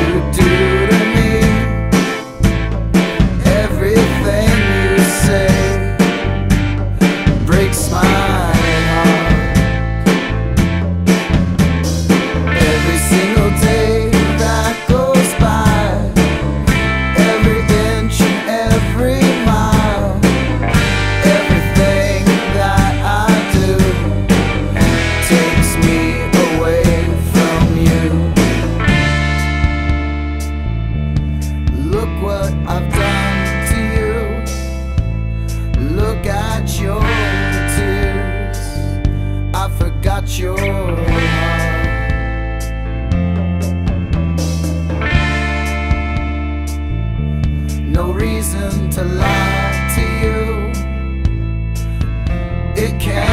do do do. not your. No reason to lie to you. It can't.